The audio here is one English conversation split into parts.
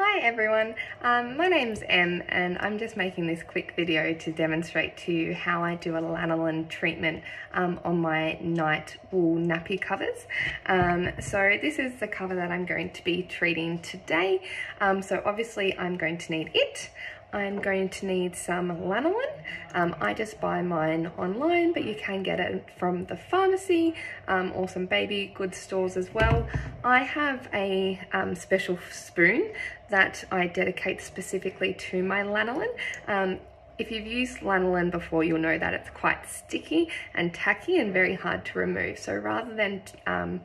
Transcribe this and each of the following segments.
Hi everyone, um, my name's Em and I'm just making this quick video to demonstrate to you how I do a lanolin treatment um, on my night wool nappy covers. Um, so this is the cover that I'm going to be treating today. Um, so obviously I'm going to need it. I'm going to need some lanolin. Um, I just buy mine online, but you can get it from the pharmacy um, or some baby goods stores as well. I have a um, special spoon that I dedicate specifically to my lanolin. Um, if you've used lanolin before, you'll know that it's quite sticky and tacky and very hard to remove. So rather than um,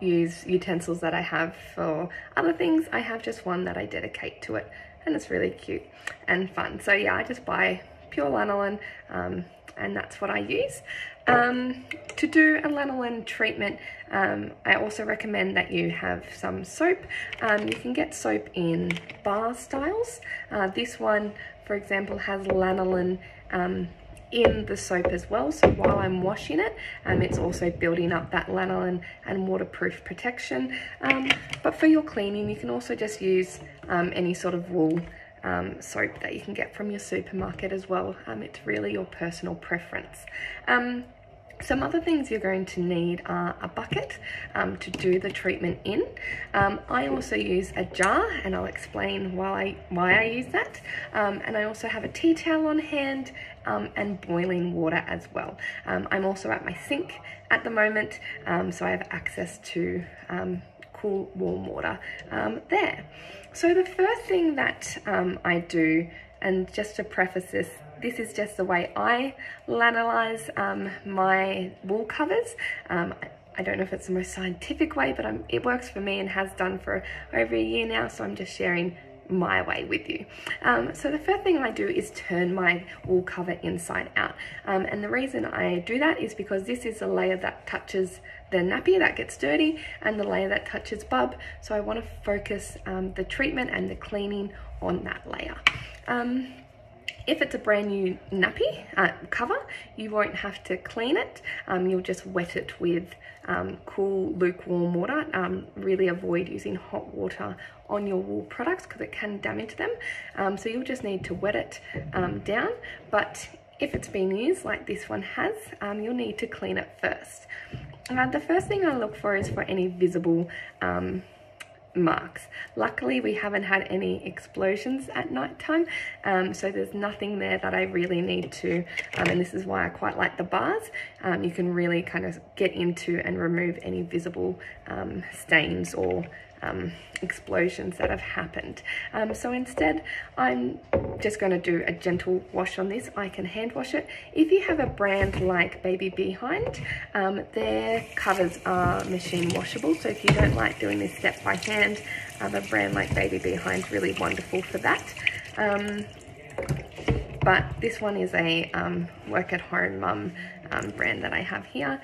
use utensils that I have for other things, I have just one that I dedicate to it and it's really cute and fun. So yeah, I just buy pure lanolin um, and that's what I use. Um, to do a lanolin treatment, um, I also recommend that you have some soap. Um, you can get soap in bar styles. Uh, this one, for example, has lanolin um, in the soap as well. So while I'm washing it, um, it's also building up that lanolin and waterproof protection. Um, but for your cleaning, you can also just use um, any sort of wool um, soap that you can get from your supermarket as well. Um, it's really your personal preference. Um, some other things you're going to need are a bucket um, to do the treatment in. Um, I also use a jar and I'll explain why, why I use that. Um, and I also have a tea towel on hand um, and boiling water as well. Um, I'm also at my sink at the moment, um, so I have access to cool warm water there. So the first thing that I do, and just to preface this, this is just the way I lanolize um, my wool covers. Um, I don't know if it's the most scientific way, but I'm, it works for me and has done for over a year now, so I'm just sharing my way with you. Um, so the first thing I do is turn my wool cover inside out. Um, and the reason I do that is because this is the layer that touches the nappy that gets dirty and the layer that touches bub. So I want to focus um, the treatment and the cleaning on that layer. Um, if it's a brand new nappy uh, cover, you won't have to clean it. Um, you'll just wet it with um, cool, lukewarm water. Um, really avoid using hot water on your wool products because it can damage them. Um, so you'll just need to wet it um, down. But if it's been used like this one has, um, you'll need to clean it first. Uh, the first thing I look for is for any visible marks. Luckily, we haven't had any explosions at night time, um, so there's nothing there that I really need to, um, and this is why I quite like the bars. Um, you can really kind of get into and remove any visible um, stains or um, explosions that have happened. Um, so instead, I'm just going to do a gentle wash on this. I can hand wash it. If you have a brand like Baby Behind, um, their covers are machine washable. So if you don't like doing this step by hand, um, a brand like Baby Behind really wonderful for that. Um, but this one is a um, work at home mum um, brand that I have here.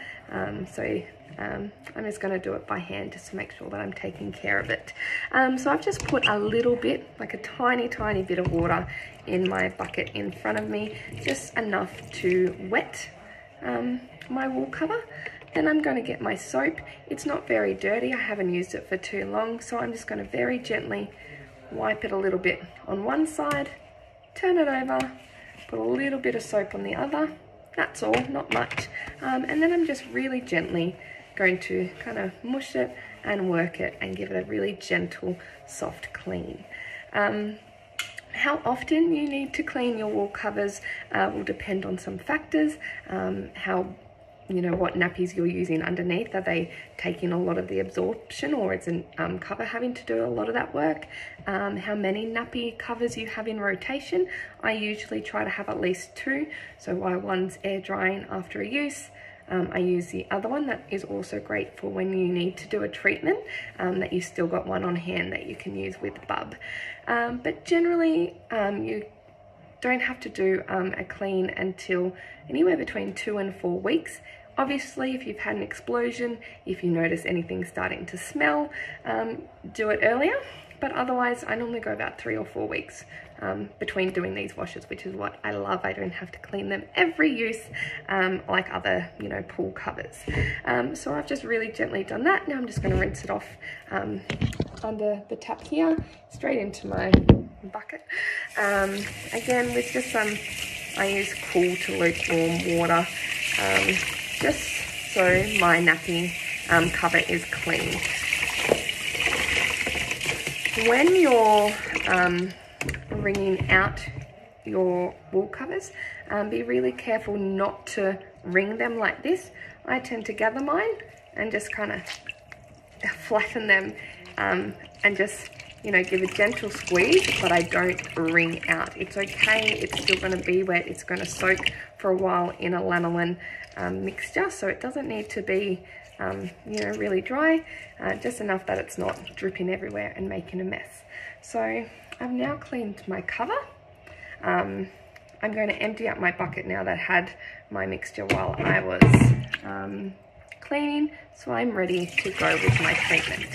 So um, I'm just going to do it by hand just to make sure that I'm taking care of it. Um, so I've just put a little bit, like a tiny, tiny bit of water in my bucket in front of me, just enough to wet um, my wool cover. Then I'm going to get my soap. It's not very dirty. I haven't used it for too long, so I'm just going to very gently wipe it a little bit on one side, turn it over, put a little bit of soap on the other. That's all, not much. Um, and then I'm just really gently going to kind of mush it and work it and give it a really gentle, soft clean. Um, how often you need to clean your wool covers uh, will depend on some factors, um, how you know what nappies you're using underneath. Are they taking a lot of the absorption or is a um, cover having to do a lot of that work? Um, how many nappy covers you have in rotation? I usually try to have at least two. So while one's air drying after a use um, I use the other one that is also great for when you need to do a treatment um, that you've still got one on hand that you can use with bub. Um, but generally um, you don't have to do um, a clean until anywhere between two and four weeks. Obviously, if you've had an explosion, if you notice anything starting to smell, um, do it earlier but otherwise I normally go about three or four weeks um, between doing these washes, which is what I love. I don't have to clean them every use um, like other, you know, PUL covers. Um, so I've just really gently done that. Now I'm just gonna rinse it off um, under the tap here, straight into my bucket. Um, again, with just some, I use cool to lukewarm water, um, just so my nappy um, cover is clean. When you're um, wringing out your wool covers, um, be really careful not to wring them like this. I tend to gather mine and just kind of flatten them um, and just you know give a gentle squeeze but I don't wring out it's okay it's still going to be wet it's going to soak for a while in a lanolin um, mixture so it doesn't need to be um, you know really dry uh, just enough that it's not dripping everywhere and making a mess so I've now cleaned my cover um, I'm going to empty out my bucket now that had my mixture while I was um, cleaning so I'm ready to go with my treatment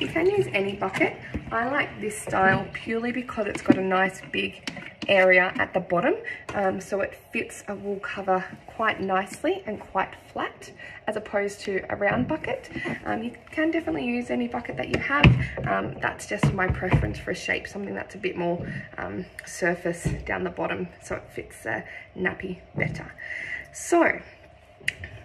you can use any bucket. I like this style purely because it's got a nice big area at the bottom um, so it fits a wool cover quite nicely and quite flat as opposed to a round bucket. Um, you can definitely use any bucket that you have. Um, that's just my preference for a shape, something that's a bit more um, surface down the bottom so it fits the nappy better. So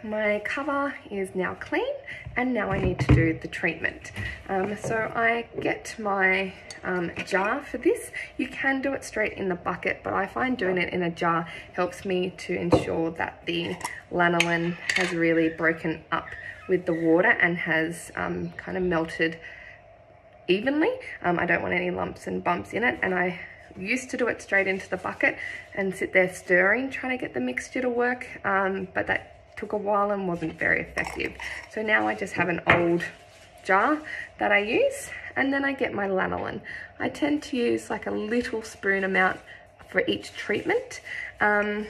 my cover is now clean and now I need to do the treatment. Um, so I get my um, jar for this. You can do it straight in the bucket, but I find doing it in a jar helps me to ensure that the lanolin has really broken up with the water and has um, kind of melted evenly. Um, I don't want any lumps and bumps in it and I used to do it straight into the bucket and sit there stirring trying to get the mixture to work um, but that took a while and wasn't very effective. So now I just have an old jar that I use and then I get my lanolin. I tend to use like a little spoon amount for each treatment. Um,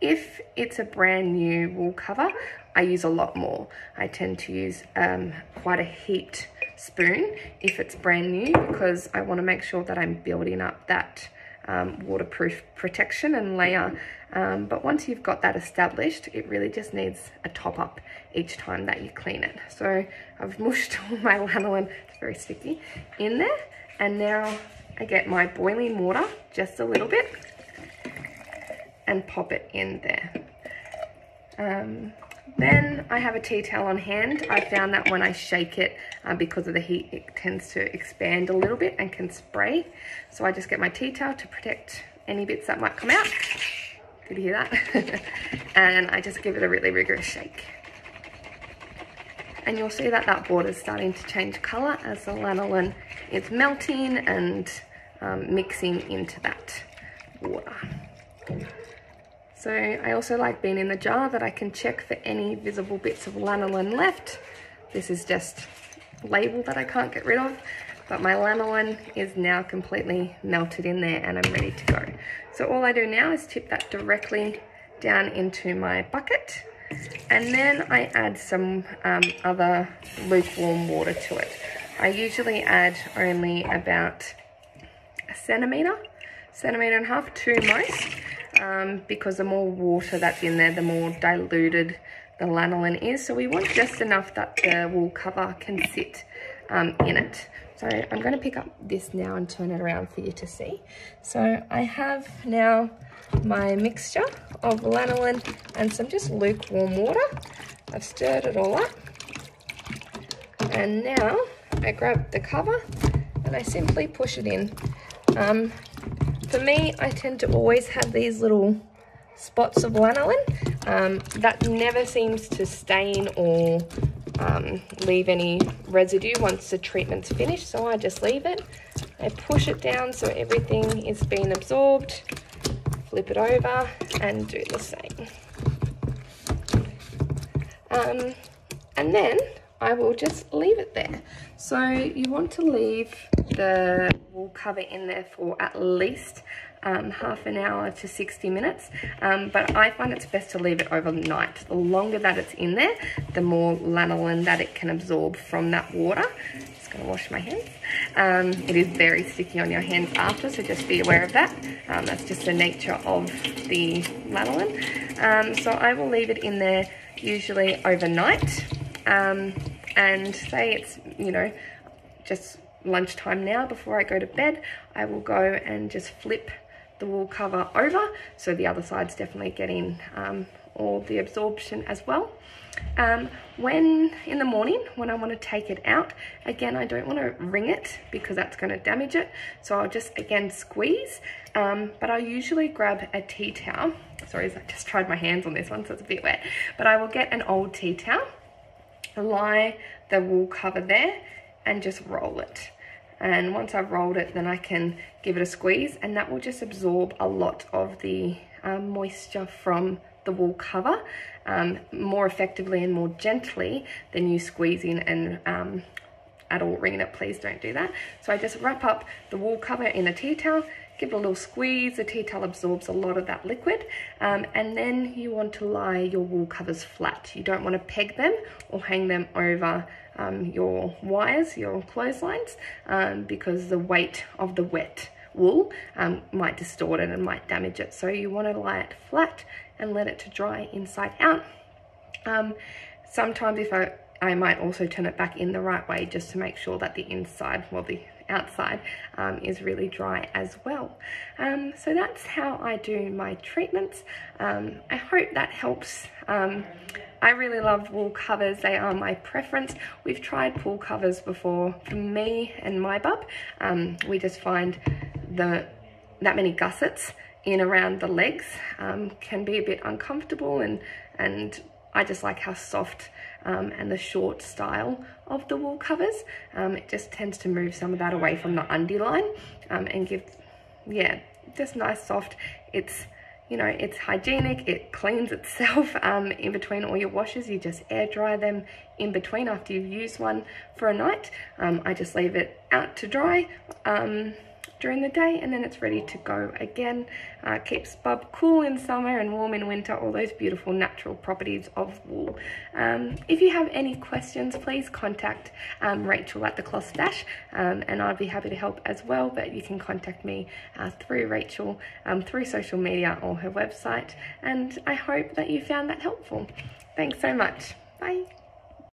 if it's a brand new wool cover, I use a lot more. I tend to use um, quite a heaped spoon if it's brand new because I want to make sure that I'm building up that um, waterproof protection and layer. Um, but once you've got that established, it really just needs a top up each time that you clean it. So I've mushed all my lanolin, it's very sticky, in there. And now I get my boiling water, just a little bit, and pop it in there. Um, then I have a tea towel on hand. I found that when I shake it, uh, because of the heat, it tends to expand a little bit and can spray. So I just get my tea towel to protect any bits that might come out. Did you hear that? and I just give it a really rigorous shake. And you'll see that that water is starting to change colour as the lanolin is melting and um, mixing into that water. So I also like being in the jar that I can check for any visible bits of lanolin left. This is just label that I can't get rid of, but my lanolin is now completely melted in there and I'm ready to go. So all I do now is tip that directly down into my bucket and then I add some um, other lukewarm water to it. I usually add only about a centimetre, centimetre and a half, two most um, because the more water that's in there, the more diluted the lanolin is. So we want just enough that the wool cover can sit um, in it. So I'm going to pick up this now and turn it around for you to see. So I have now my mixture of lanolin and some just lukewarm water. I've stirred it all up. And now I grab the cover and I simply push it in. Um, for me, I tend to always have these little spots of lanolin. Um, that never seems to stain or um, leave any residue once the treatment's finished, so I just leave it. I push it down so everything is being absorbed, flip it over and do the same. Um, and then I will just leave it there. So you want to leave the wool cover in there for at least um, half an hour to 60 minutes. Um, but I find it's best to leave it overnight. The longer that it's in there the more lanolin that it can absorb from that water. Just gonna wash my hands. Um, it is very sticky on your hands after so just be aware of that. Um, that's just the nature of the lanolin. Um, so I will leave it in there usually overnight. Um, and say it's you know just lunchtime now before I go to bed, I will go and just flip the wool cover over so the other side's definitely getting um, all the absorption as well. Um, when in the morning, when I want to take it out, again, I don't want to wring it because that's going to damage it. So I'll just, again, squeeze. Um, but I usually grab a tea towel. Sorry, I just tried my hands on this one, so it's a bit wet. But I will get an old tea towel, lie the wool cover there, and just roll it. And once I've rolled it, then I can give it a squeeze, and that will just absorb a lot of the um, moisture from the wool cover um, more effectively and more gently than you squeezing and um, at all wringing it. Please don't do that. So I just wrap up the wool cover in a tea towel, give it a little squeeze. The tea towel absorbs a lot of that liquid. Um, and then you want to lie your wool covers flat. You don't want to peg them or hang them over um, your wires, your clotheslines, um, because the weight of the wet wool um, might distort it and might damage it. So you want to lie it flat and let it to dry inside out. Um, sometimes if I, I might also turn it back in the right way just to make sure that the inside, well the outside um, is really dry as well. Um, so that's how I do my treatments. Um, I hope that helps. Um, I really love wool covers. They are my preference. We've tried PUL covers before for me and my bub. Um, we just find the that many gussets in around the legs um, can be a bit uncomfortable and, and I just like how soft um, and the short style of the wool covers. Um, it just tends to move some of that away from the undie line um, and give, yeah, just nice soft. It's, you know, it's hygienic, it cleans itself um, in between all your washes. You just air dry them in between after you've used one for a night. Um, I just leave it out to dry um, during the day and then it's ready to go again. Uh, keeps bub cool in summer and warm in winter, all those beautiful natural properties of wool. Um, if you have any questions, please contact um, Rachel at the Cloth Stash um, and I'd be happy to help as well, but you can contact me uh, through Rachel, um, through social media or her website and I hope that you found that helpful. Thanks so much. Bye.